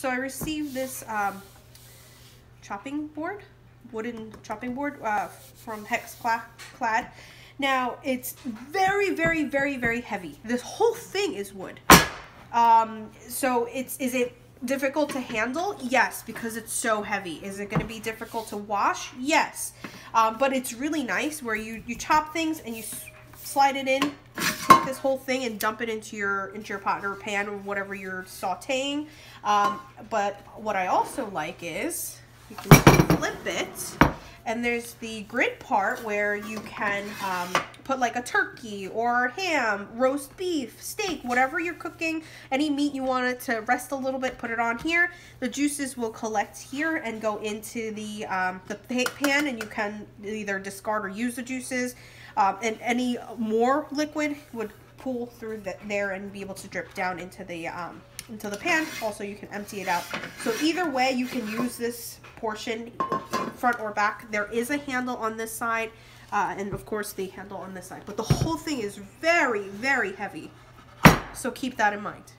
So I received this um, chopping board, wooden chopping board uh, from Hex Clad. Now it's very, very, very, very heavy. This whole thing is wood. Um, so it's is it difficult to handle? Yes, because it's so heavy. Is it going to be difficult to wash? Yes, um, but it's really nice where you you chop things and you slide it in, take this whole thing and dump it into your into your pot or pan or whatever you're sautéing. Um, but what I also like is you can flip it and there's the grid part where you can um, put like a turkey or ham, roast beef, steak, whatever you're cooking, any meat you want it to rest a little bit, put it on here. The juices will collect here and go into the um, the pan, and you can either discard or use the juices. Um, and any more liquid would pool through the, there and be able to drip down into the um, into the pan. Also, you can empty it out. So either way, you can use this portion, front or back. There is a handle on this side, uh, and of course the handle on this side. But the whole thing is very, very heavy. So keep that in mind.